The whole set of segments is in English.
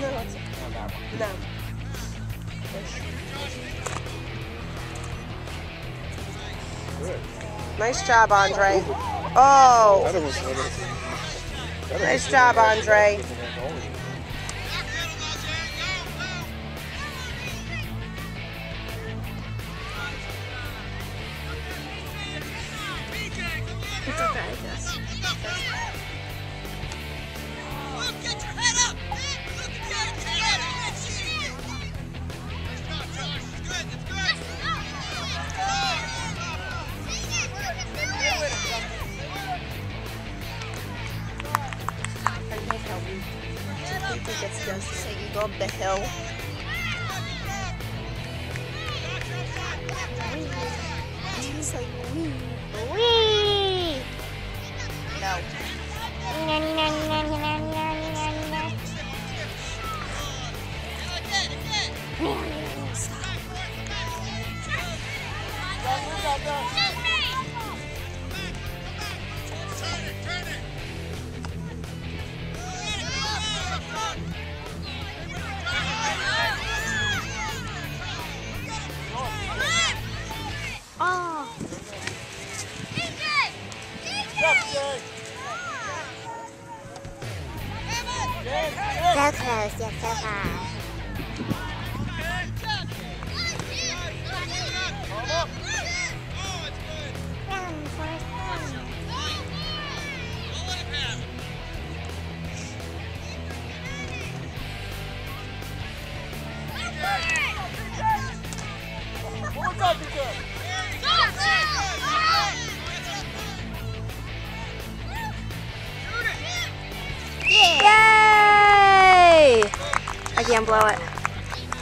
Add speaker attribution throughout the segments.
Speaker 1: No, that's it.
Speaker 2: No, that one.
Speaker 1: No.
Speaker 2: Good.
Speaker 1: Nice job, Andre. Oh,
Speaker 2: That was, that was, that
Speaker 1: Nice job, Andre. Go up the hill.
Speaker 3: Yay! I can't blow it.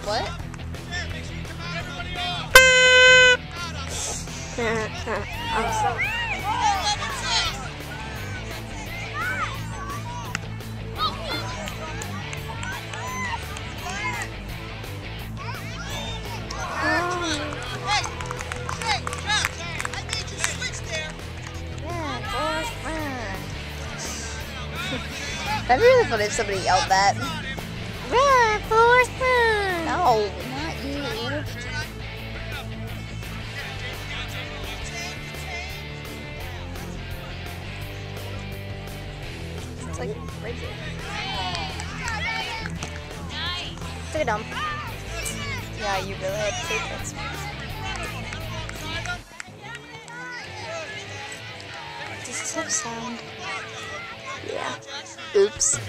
Speaker 1: What?
Speaker 3: I'm so.
Speaker 1: That'd be really funny if somebody yelled that.
Speaker 4: Run, Forrest, run.
Speaker 1: No, not you. It's like Bridget.
Speaker 4: Took a dump.
Speaker 1: Yeah, you really had to take that space. Does this have sound?
Speaker 3: Yeah.
Speaker 1: Oops.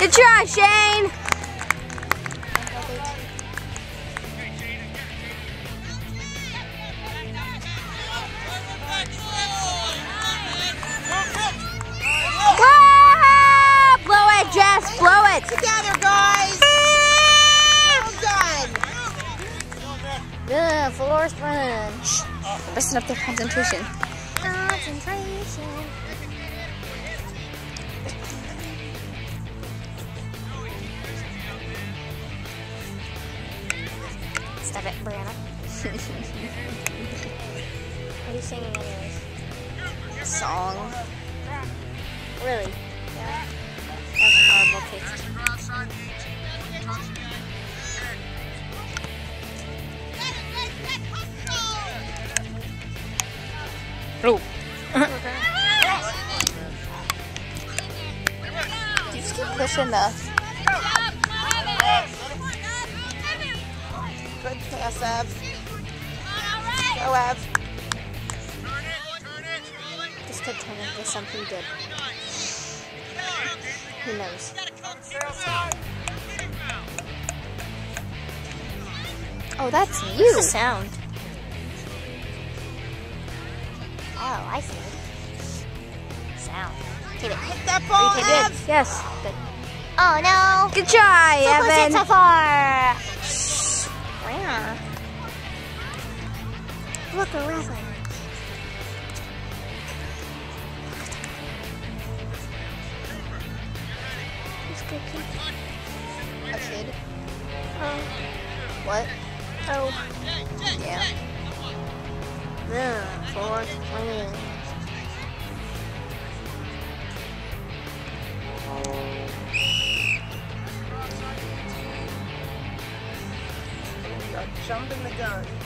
Speaker 3: Good try, Shane.
Speaker 1: Well done!
Speaker 4: Run, Forrest, run.
Speaker 1: Messing up their concentration.
Speaker 4: Concentration. Stop it, Brianna. what are you singing anyways?
Speaker 1: Song.
Speaker 4: Really? Yeah. That's horrible taste.
Speaker 1: Just pushing the. Good pass, Ev. Go, Ev.
Speaker 4: This could turn into something good. Who knows?
Speaker 1: Oh, that's
Speaker 4: What's
Speaker 1: you.
Speaker 4: the sound? Oh, I see. Sound. Hit it.
Speaker 1: Hit that ball.
Speaker 3: Yes.
Speaker 4: Good. Oh no!
Speaker 3: Good try,
Speaker 4: So
Speaker 3: Evan.
Speaker 4: so far. Where? Look, a rabbit. Who's good kid?
Speaker 1: A kid. Oh.
Speaker 4: What?
Speaker 1: Oh.
Speaker 4: Yeah. Yeah, four Jumping the gun.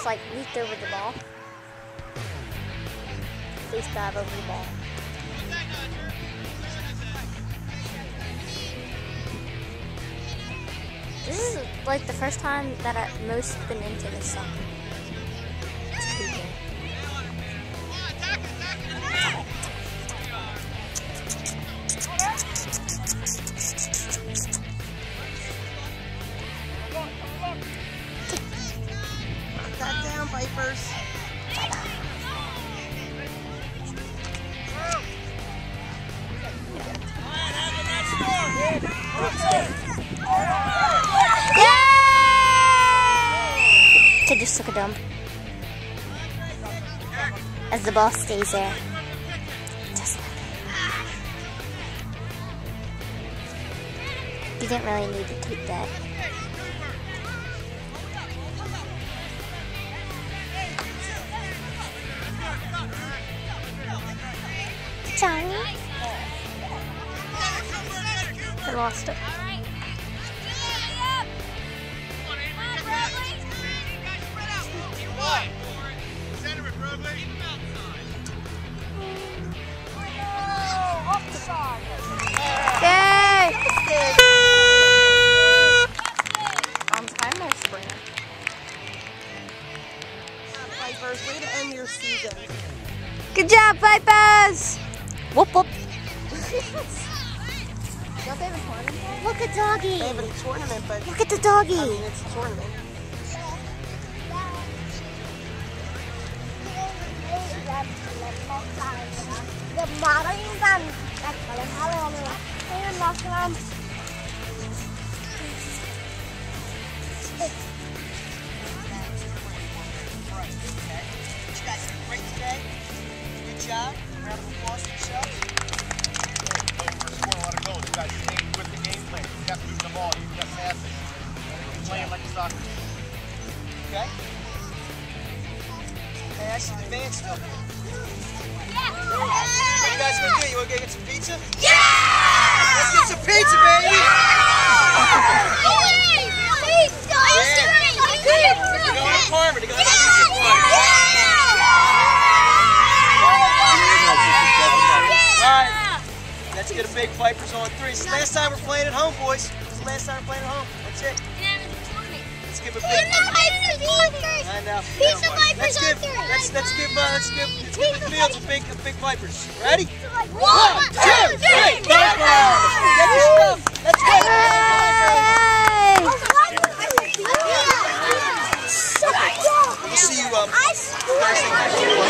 Speaker 5: Just like leaped over the ball. Face dive over the ball. This is like the first time that I've most been into this song. Just took a dump. As the ball stays there. You didn't really need to take that. Johnny?
Speaker 1: I lost it.
Speaker 5: At doggy.
Speaker 4: They have a tournament, but
Speaker 5: Look at the
Speaker 4: I
Speaker 5: doggy.
Speaker 4: mean, it's a tournament.
Speaker 6: You Vipers on three. This is the last time we're playing at home, boys. This is the last time we're playing at home. That's it. Let's give a big I know.
Speaker 5: Pizza
Speaker 6: Never mind.
Speaker 5: Vipers
Speaker 6: let's
Speaker 5: on
Speaker 6: give,
Speaker 5: three.
Speaker 6: Let's let's give uh, let's give let's give the fields a big a big Vipers. Ready?
Speaker 5: One,
Speaker 6: two, three, Vipers! Get your stuff. Let's go. We'll see you um Thursday night.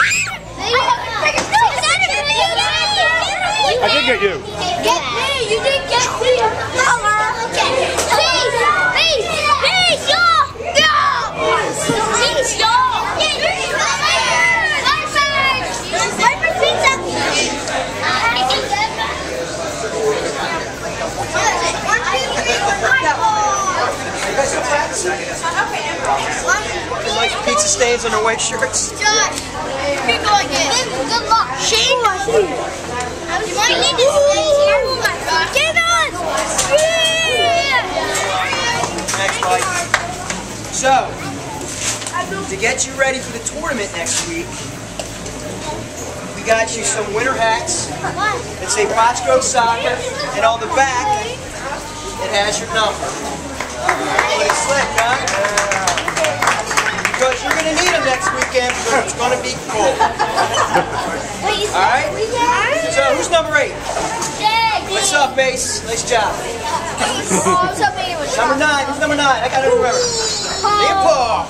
Speaker 3: I did get you.
Speaker 5: Get me! You didn't get me! Please! Please! Please! Y'all! Y'all! Please, y'all! Vipers! Vipers pizza!
Speaker 6: Like pizza stains on their white shirts.
Speaker 5: Josh! Keep going again. Good luck. Shane! You might need to stay here. Get on!
Speaker 6: Next Mike. So, to get you ready for the tournament next week, we got you some winter hats that say Pottsgrove Soccer, and on the back, it has your number. Pretty slick, huh? Because you're going to need them next weekend because it's going to be cold. All right? So who's number eight? What's up, Base? Nice job. Number nine. Who's number nine? I got to remember. Ian Paul.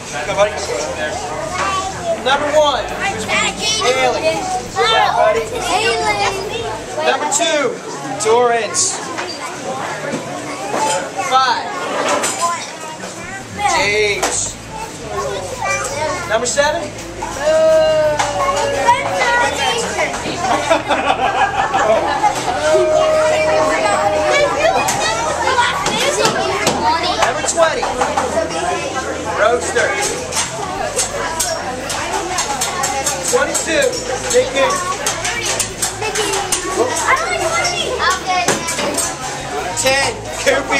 Speaker 6: Number one. Haley. Buddy. Number two. Torrance. Five. James. Number seven. Number 20. Roadster. 22. Nicky. 10. Koopy.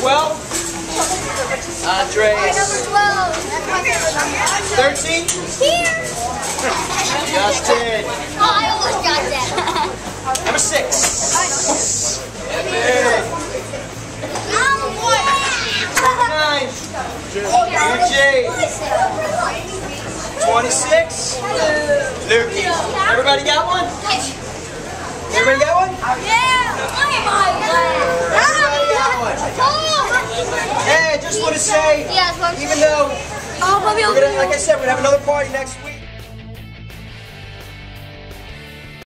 Speaker 6: 12. Andres. 13. Here. Justin. Oh, I almost got that. Number 6. Evan. 9. UJ. 26. Lukey. Everybody got one? Everybody got one? Everybody got one. Hey, I just want to say, even though
Speaker 1: Oh,
Speaker 6: we're gonna, like I said, we're gonna have another party next week.